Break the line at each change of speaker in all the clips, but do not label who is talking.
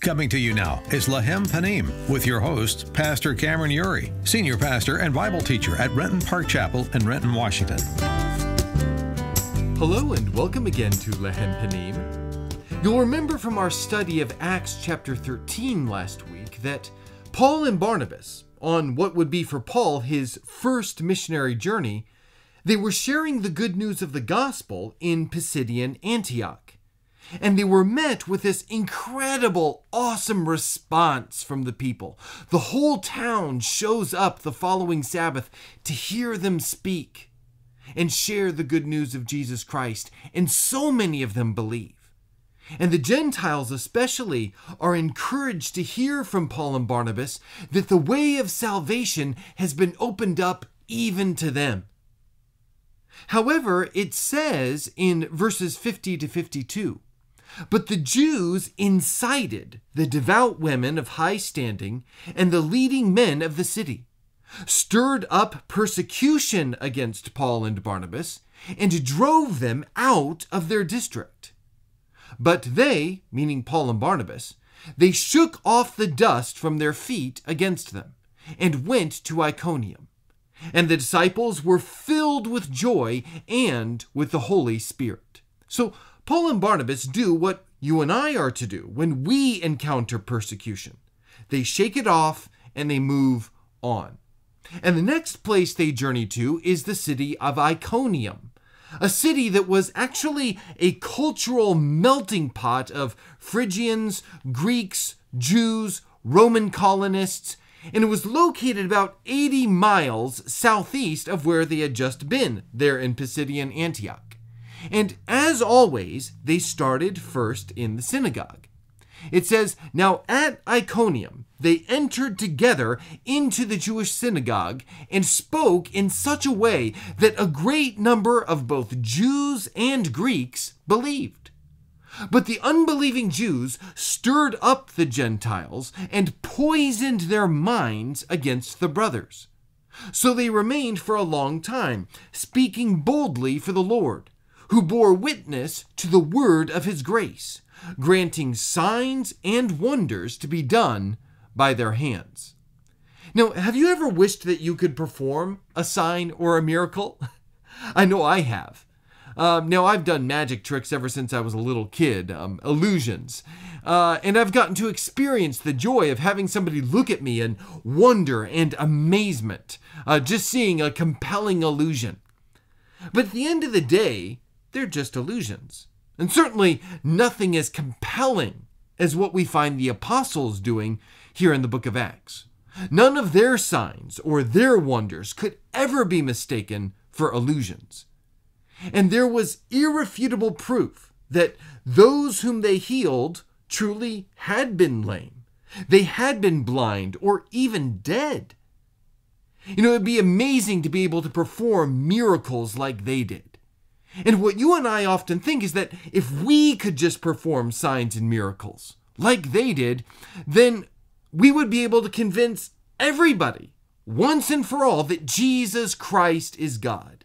Coming to you now is Lechem Panim with your host, Pastor Cameron Ury, Senior Pastor and Bible Teacher at Renton Park Chapel in Renton, Washington.
Hello and welcome again to Lechem Panim. You'll remember from our study of Acts chapter 13 last week that Paul and Barnabas, on what would be for Paul his first missionary journey, they were sharing the good news of the gospel in Pisidian Antioch. And they were met with this incredible, awesome response from the people. The whole town shows up the following Sabbath to hear them speak and share the good news of Jesus Christ, and so many of them believe. And the Gentiles, especially, are encouraged to hear from Paul and Barnabas that the way of salvation has been opened up even to them. However, it says in verses 50 to 52 But the Jews incited the devout women of high standing and the leading men of the city, stirred up persecution against Paul and Barnabas, and drove them out of their district. But they, meaning Paul and Barnabas, they shook off the dust from their feet against them, and went to Iconium. And the disciples were filled with joy and with the Holy Spirit. So Paul and Barnabas do what you and I are to do when we encounter persecution they shake it off and they move on. And the next place they journey to is the city of Iconium, a city that was actually a cultural melting pot of Phrygians, Greeks, Jews, Roman colonists, and it was located about 80 miles southeast of where they had just been, there in Pisidian Antioch. And as always, they started first in the synagogue. It says, Now at Iconium they entered together into the Jewish synagogue and spoke in such a way that a great number of both Jews and Greeks believed. But the unbelieving Jews stirred up the Gentiles and poisoned their minds against the brothers. So they remained for a long time, speaking boldly for the Lord, who bore witness to the word of his grace, granting signs and wonders to be done by their hands. Now, have you ever wished that you could perform a sign or a miracle? I know I have. Um, now, I've done magic tricks ever since I was a little kid, um, illusions. Uh, and I've gotten to experience the joy of having somebody look at me in wonder and amazement, uh, just seeing a compelling illusion. But at the end of the day, they're just illusions. And certainly nothing as compelling as what we find the apostles doing here in the book of Acts. None of their signs or their wonders could ever be mistaken for illusions. And there was irrefutable proof that those whom they healed truly had been lame. They had been blind or even dead. You know, it'd be amazing to be able to perform miracles like they did. And what you and I often think is that if we could just perform signs and miracles like they did, then we would be able to convince everybody once and for all that Jesus Christ is God.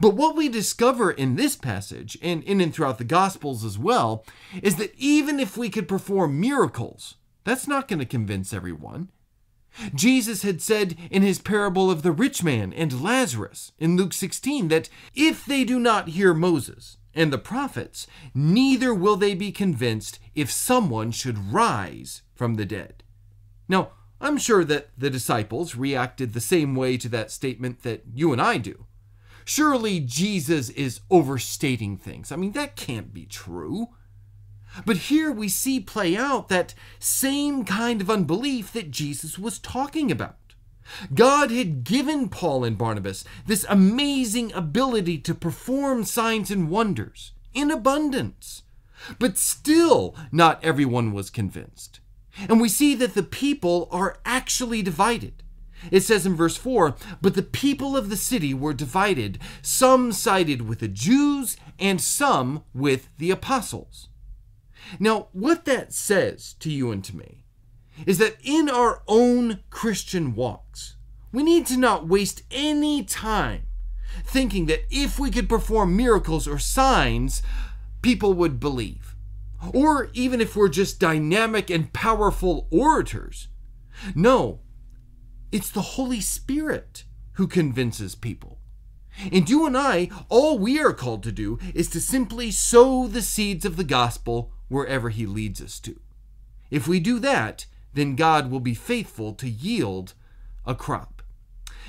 But what we discover in this passage, and in and throughout the Gospels as well, is that even if we could perform miracles, that's not going to convince everyone. Jesus had said in his parable of the rich man and Lazarus in Luke 16 that if they do not hear Moses and the prophets, neither will they be convinced if someone should rise from the dead. Now, I'm sure that the disciples reacted the same way to that statement that you and I do. Surely Jesus is overstating things. I mean, that can't be true. But here we see play out that same kind of unbelief that Jesus was talking about. God had given Paul and Barnabas this amazing ability to perform signs and wonders in abundance. But still, not everyone was convinced. And we see that the people are actually divided. It says in verse 4 But the people of the city were divided. Some sided with the Jews, and some with the apostles. Now, what that says to you and to me is that in our own Christian walks, we need to not waste any time thinking that if we could perform miracles or signs, people would believe. or even if we're just dynamic and powerful orators. No, it's the Holy Spirit who convinces people. And you and I, all we are called to do is to simply sow the seeds of the gospel wherever He leads us to. If we do that, then God will be faithful to yield a crop.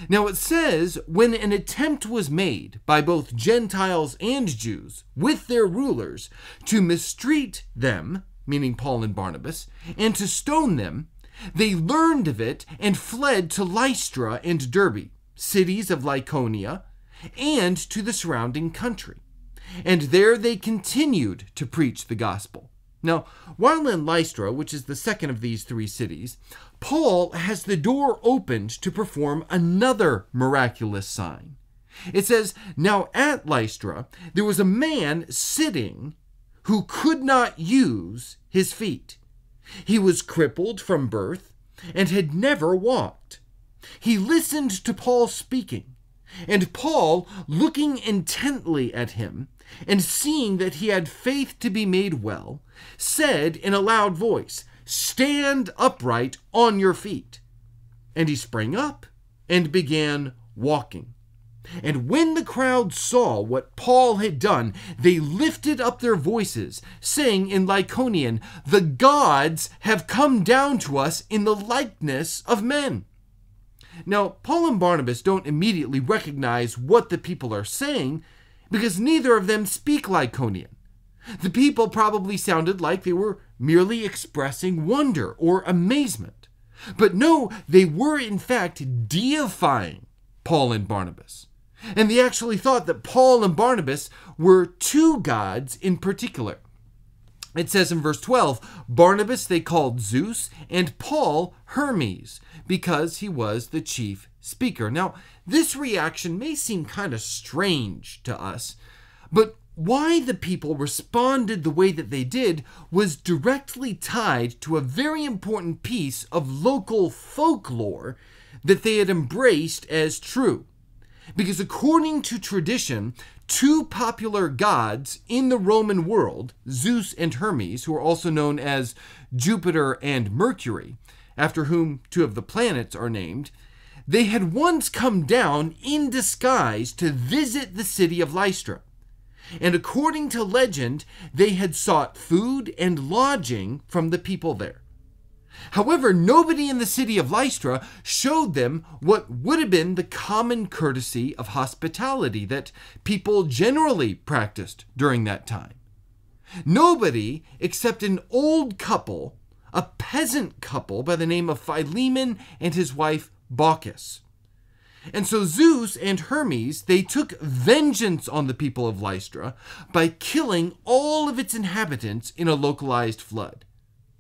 Now it says, when an attempt was made by both Gentiles and Jews with their rulers to mistreat them, meaning Paul and Barnabas, and to stone them, they learned of it and fled to Lystra and Derbe, cities of Lycaonia, and to the surrounding country. And there they continued to preach the gospel. Now, while in Lystra, which is the second of these three cities, Paul has the door opened to perform another miraculous sign. It says, Now at Lystra there was a man sitting who could not use his feet. He was crippled from birth and had never walked. He listened to Paul speaking, and Paul, looking intently at him, and seeing that he had faith to be made well, said in a loud voice, Stand upright on your feet. And he sprang up and began walking. And when the crowd saw what Paul had done, they lifted up their voices, saying in Lycaonian, The gods have come down to us in the likeness of men. Now, Paul and Barnabas don't immediately recognize what the people are saying because neither of them speak Lycaonian. The people probably sounded like they were merely expressing wonder or amazement. But no, they were in fact deifying Paul and Barnabas. And they actually thought that Paul and Barnabas were two gods in particular. It says in verse 12 Barnabas they called Zeus, and Paul Hermes, because he was the chief speaker. Now, this reaction may seem kind of strange to us, but why the people responded the way that they did was directly tied to a very important piece of local folklore that they had embraced as true. Because according to tradition, two popular gods in the Roman world, Zeus and Hermes, who are also known as Jupiter and Mercury, after whom two of the planets are named, they had once come down in disguise to visit the city of Lystra. And according to legend, they had sought food and lodging from the people there. However, nobody in the city of Lystra showed them what would have been the common courtesy of hospitality that people generally practiced during that time. Nobody except an old couple, a peasant couple by the name of Philemon and his wife Baucis. And so Zeus and Hermes, they took vengeance on the people of Lystra by killing all of its inhabitants in a localized flood.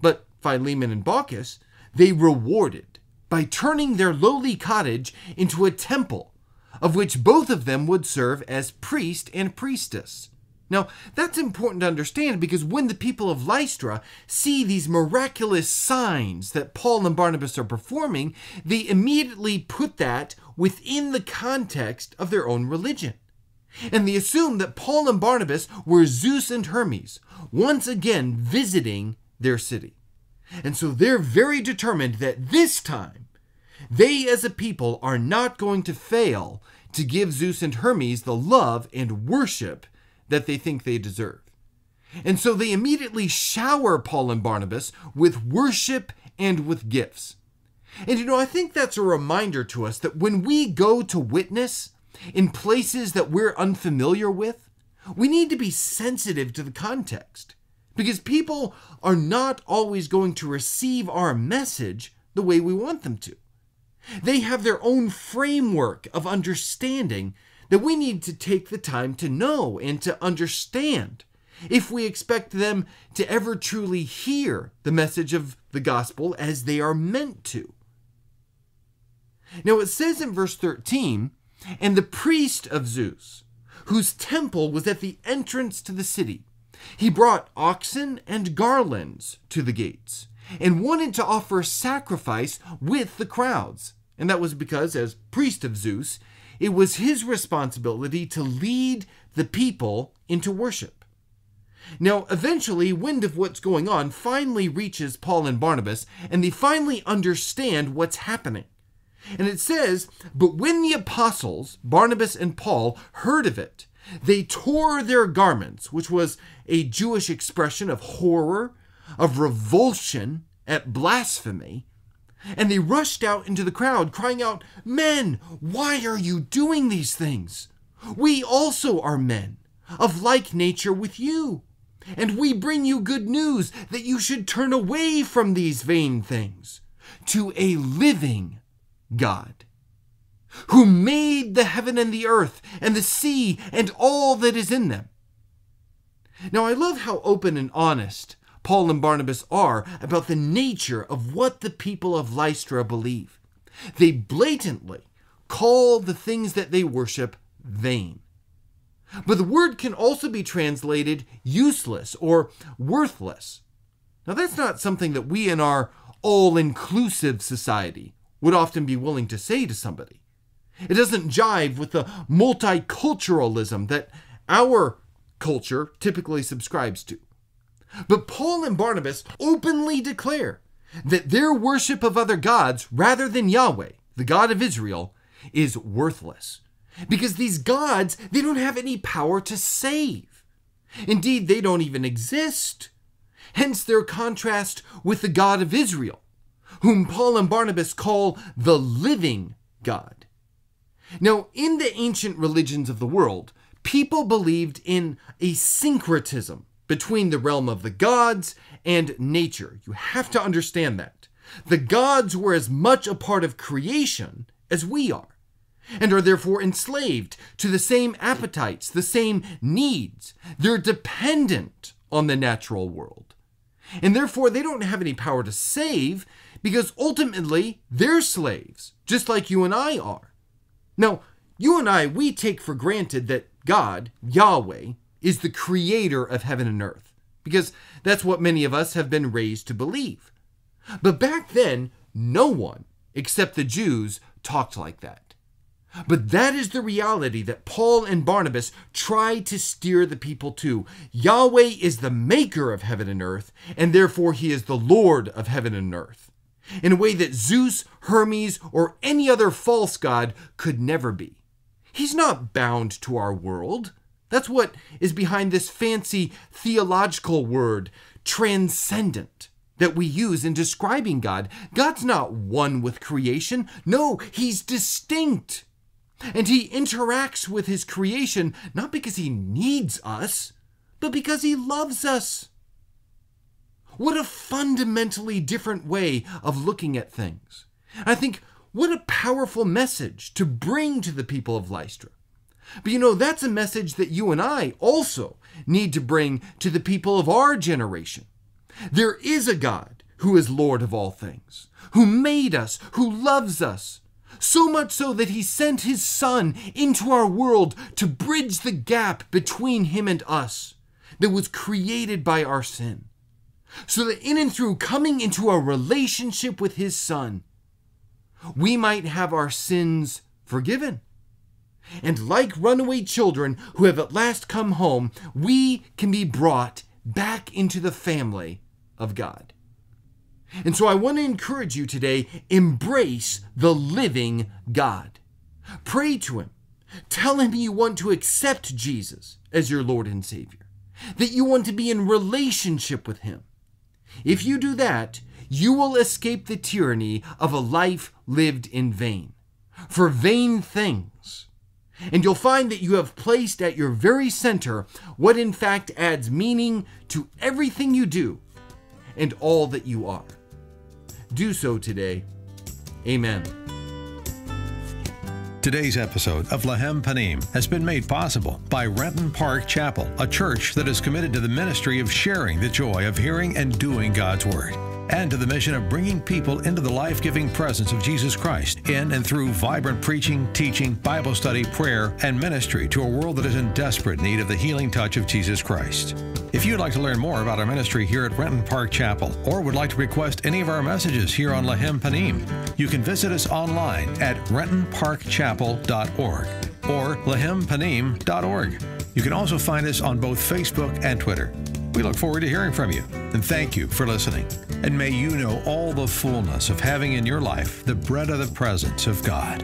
But Philemon and Baucis, they rewarded by turning their lowly cottage into a temple, of which both of them would serve as priest and priestess. Now, that's important to understand because when the people of Lystra see these miraculous signs that Paul and Barnabas are performing, they immediately put that within the context of their own religion. And they assume that Paul and Barnabas were Zeus and Hermes, once again visiting their city. And so they're very determined that this time, they as a people are not going to fail to give Zeus and Hermes the love and worship that they think they deserve. And so they immediately shower Paul and Barnabas with worship and with gifts. And you know, I think that's a reminder to us that when we go to witness in places that we're unfamiliar with, we need to be sensitive to the context because people are not always going to receive our message the way we want them to. They have their own framework of understanding that we need to take the time to know and to understand if we expect them to ever truly hear the message of the gospel as they are meant to. Now it says in verse 13, and the priest of Zeus, whose temple was at the entrance to the city, he brought oxen and garlands to the gates and wanted to offer sacrifice with the crowds. And that was because, as priest of Zeus, it was his responsibility to lead the people into worship. Now, eventually, wind of what's going on finally reaches Paul and Barnabas, and they finally understand what's happening. And it says, But when the apostles, Barnabas and Paul, heard of it, they tore their garments, which was a Jewish expression of horror, of revulsion at blasphemy, and they rushed out into the crowd, crying out, Men, why are you doing these things? We also are men, of like nature with you. And we bring you good news that you should turn away from these vain things to a living God, who made the heaven and the earth and the sea and all that is in them. Now, I love how open and honest Paul and Barnabas are about the nature of what the people of Lystra believe. They blatantly call the things that they worship vain. But the word can also be translated useless or worthless. Now, that's not something that we in our all inclusive society would often be willing to say to somebody. It doesn't jive with the multiculturalism that our culture typically subscribes to. But Paul and Barnabas openly declare that their worship of other gods rather than Yahweh, the God of Israel, is worthless. Because these gods, they don't have any power to save. Indeed, they don't even exist. Hence their contrast with the God of Israel, whom Paul and Barnabas call the living God. Now, in the ancient religions of the world, people believed in a syncretism between the realm of the gods and nature. You have to understand that. The gods were as much a part of creation as we are and are therefore enslaved to the same appetites, the same needs. They're dependent on the natural world. And therefore, they don't have any power to save because ultimately they're slaves, just like you and I are. Now, you and I, we take for granted that God, Yahweh, is the creator of heaven and earth, because that's what many of us have been raised to believe. But back then, no one, except the Jews, talked like that. But that is the reality that Paul and Barnabas try to steer the people to. Yahweh is the maker of heaven and earth, and therefore he is the Lord of heaven and earth, in a way that Zeus, Hermes, or any other false god could never be. He's not bound to our world. That's what is behind this fancy theological word, transcendent that we use in describing God. God's not one with creation. No, he's distinct. And he interacts with his creation not because he needs us, but because he loves us. What a fundamentally different way of looking at things. I think what a powerful message to bring to the people of Lystra. But you know, that's a message that you and I also need to bring to the people of our generation. There is a God who is Lord of all things, who made us, who loves us, so much so that he sent his Son into our world to bridge the gap between him and us that was created by our sin. So that in and through coming into a relationship with his Son, we might have our sins forgiven. And like runaway children who have at last come home, we can be brought back into the family of God. And so I want to encourage you today embrace the living God. Pray to Him. Tell Him you want to accept Jesus as your Lord and Savior, that you want to be in relationship with Him. If you do that, you will escape the tyranny of a life lived in vain, for vain things. And you'll find that you have placed at your very center what in fact adds meaning to everything you do and all that you are do so today. Amen.
Today's episode of Lechem Panim has been made possible by Renton Park Chapel, a church that is committed to the ministry of sharing the joy of hearing and doing God's Word and to the mission of bringing people into the life giving presence of Jesus Christ in and through vibrant preaching, teaching, Bible study, prayer, and ministry to a world that is in desperate need of the healing touch of Jesus Christ. If you'd like to learn more about our ministry here at Renton Park Chapel or would like to request any of our messages here on Lechem Panim, you can visit us online at rentonparkchapel.org or lechempanim.org. You can also find us on both Facebook and Twitter. We look forward to hearing from you, and thank you for listening. And may you know all the fullness of having in your life the bread of the presence of God.